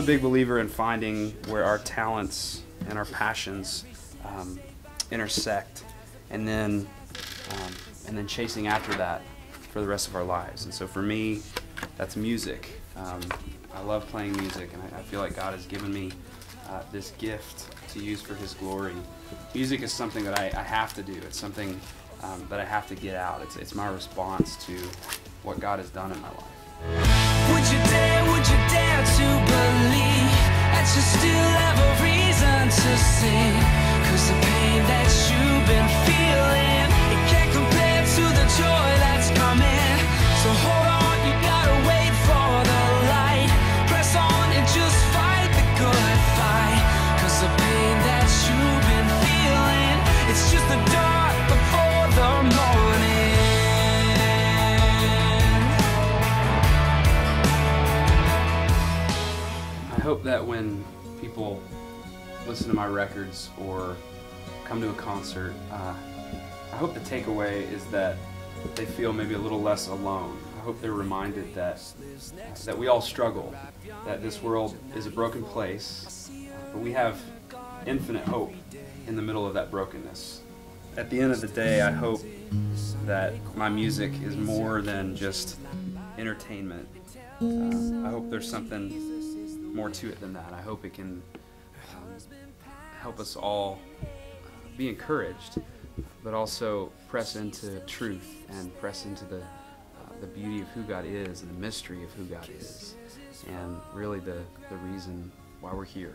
a big believer in finding where our talents and our passions um, intersect, and then um, and then chasing after that for the rest of our lives. And so for me, that's music. Um, I love playing music, and I, I, feel like God has given me uh, this gift to use for His glory. Music is something that I, I have to do. It's something um, that I have to get out. It's, it's my response to what God has done in my life. Would you dare, would you dare to believe? That you still have a reason to sing? Cause the hope that when people listen to my records or come to a concert, uh, I hope the takeaway is that they feel maybe a little less alone. I hope they're reminded that that we all struggle, that this world is a broken place, but we have infinite hope in the middle of that brokenness. At the end of the day, I hope that my music is more than just entertainment. Uh, I hope there's something more to it than that. I hope it can um, help us all be encouraged, but also press into truth and press into the uh, the beauty of who God is and the mystery of who God is, and really the the reason why we're here.